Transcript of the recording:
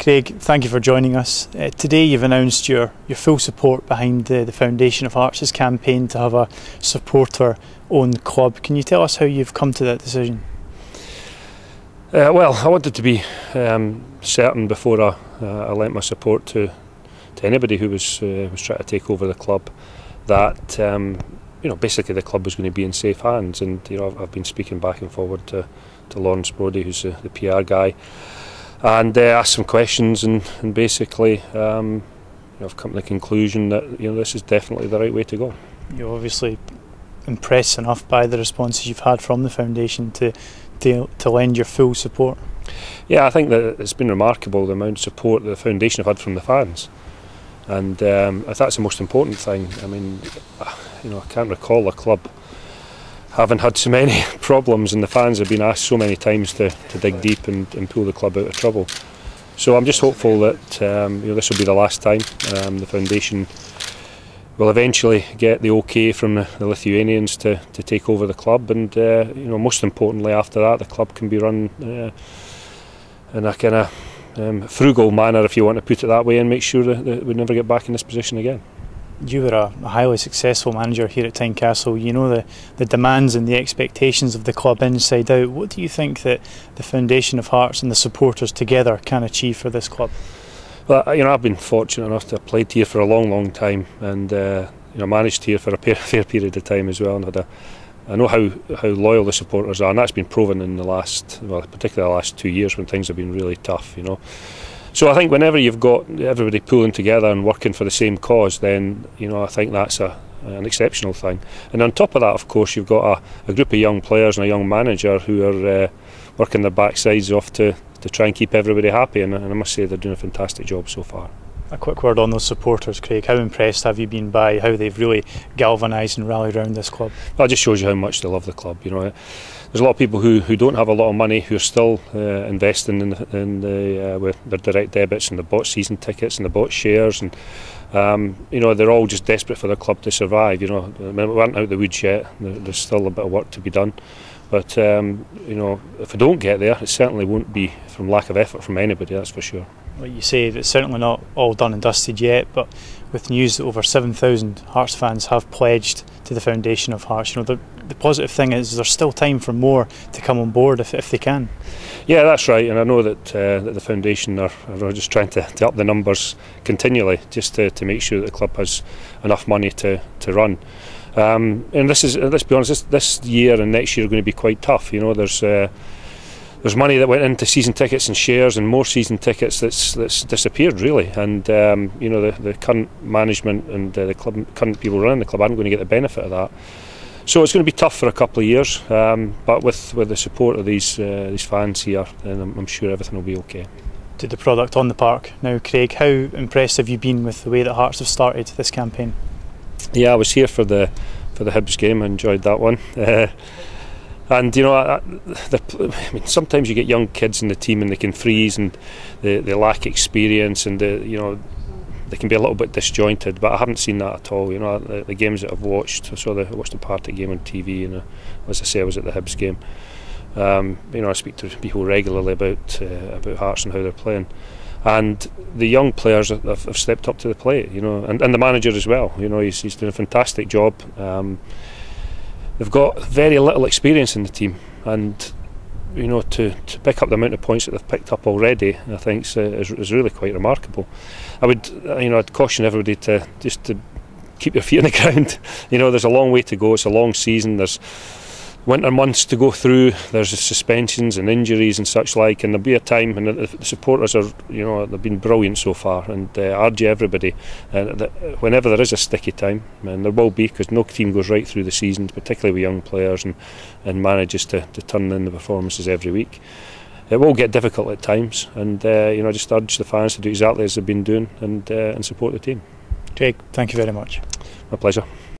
Craig, thank you for joining us. Uh, today you've announced your, your full support behind the, the Foundation of Hearts' campaign to have a supporter owned club. Can you tell us how you've come to that decision? Uh, well, I wanted to be um, certain before I, uh, I lent my support to, to anybody who was, uh, was trying to take over the club that um, you know basically the club was going to be in safe hands. And you know I've, I've been speaking back and forward to, to Lawrence Brody, who's the PR guy and uh, asked some questions and, and basically um, you know, I've come to the conclusion that you know this is definitely the right way to go. You're obviously impressed enough by the responses you've had from the foundation to to, to lend your full support. Yeah, I think that it's been remarkable the amount of support the foundation have had from the fans. And um, that's the most important thing. I mean, you know, I can't recall a club having had so many problems and the fans have been asked so many times to, to dig deep and, and pull the club out of trouble. So I'm just hopeful that um, you know, this will be the last time. Um, the foundation will eventually get the okay from the, the Lithuanians to, to take over the club, and uh, you know most importantly after that the club can be run uh, in a kind of um, frugal manner, if you want to put it that way, and make sure that, that we never get back in this position again you were a, highly successful manager here at Tynecastle. You know the, the demands and the expectations of the club inside out. What do you think that the Foundation of Hearts and the supporters together can achieve for this club? Well, you know, I've been fortunate enough to have played here for a long, long time, and uh, you know, managed here for a fair period of time as well, and had a I know how, how loyal the supporters are, and that's been proven in the last, well, particularly the last two years when things have been really tough. You know, So I think whenever you've got everybody pulling together and working for the same cause, then you know I think that's a an exceptional thing. And on top of that, of course, you've got a, a group of young players and a young manager who are uh, working their backsides off to, to try and keep everybody happy. And, and I must say they're doing a fantastic job so far. A quick word on those supporters, Craig. How impressed have you been by how they've really galvanised and rallied around this club? That just shows you how much they love the club. You know, there's a lot of people who, who don't have a lot of money who are still uh, investing in, in the, uh, with their direct debits and the bought season tickets and the bought shares and um, you know they're all just desperate for their club to survive. You know, I we aren't out the woods yet. There's still a bit of work to be done. But um, you know, if we don't get there, it certainly won't be from lack of effort from anybody. That's for sure. Like you say, it's certainly not all done and dusted yet. But with news that over 7,000 Hearts fans have pledged to the foundation of Hearts, you know, the, the positive thing is there's still time for more to come on board if, if they can. Yeah, that's right, and I know that, uh, that the foundation are, are just trying to, to, up the numbers continually, just to, to make sure that the club has enough money to, to run. Um, and this is, let's be honest, this, this, year and next year are going to be quite tough. You know, there's uh, there's money that went into season tickets and shares and more season tickets that's that's disappeared really. And um, you know the, the current management and uh, the club current people running the club aren't going to get the benefit of that. So it's going to be tough for a couple of years um, but with with the support of these uh, these fans here then I'm, I'm sure everything will be okay. To the product on the park now Craig how impressed have you been with the way that Hearts have started this campaign? Yeah I was here for the for the Hibs game I enjoyed that one. Uh, and you know, I, I, mean, sometimes you get young kids in the team and they can freeze and they, they lack experience and they, you know they can be a little bit disjointed. But I haven't seen that at all. You know, the, the games that I've watched, I saw the I watched the Partick game on TV, and uh, as I say, I was at the Hibs game. Um, you know, I speak to people regularly about uh, about Hearts and how they're playing, and the young players have, have, stepped up to the plate. You know, and, and the manager as well. You know, he's, he's doing a fantastic job. Um, they've got very little experience in the team, and you know to, to pick up the amount of points that they've picked up already, I think is, is, is really quite remarkable. I would you know I'd caution everybody to just to keep your feet on the ground. you know, there's a long way to go. It's a long season. There's winter months to go through. There's suspensions and injuries and such like, and there'll be a time when the, supporters are, you know, they've been brilliant so far, and uh, urge everybody uh, that whenever there is a sticky time, and there will be, because no team goes right through the season, particularly with young players and and manages to, to turn in the performances every week. It will get difficult at times, and uh, you know, I just urge the fans to do exactly as they've been doing and uh, and support the team. Jake, thank you very much. My pleasure.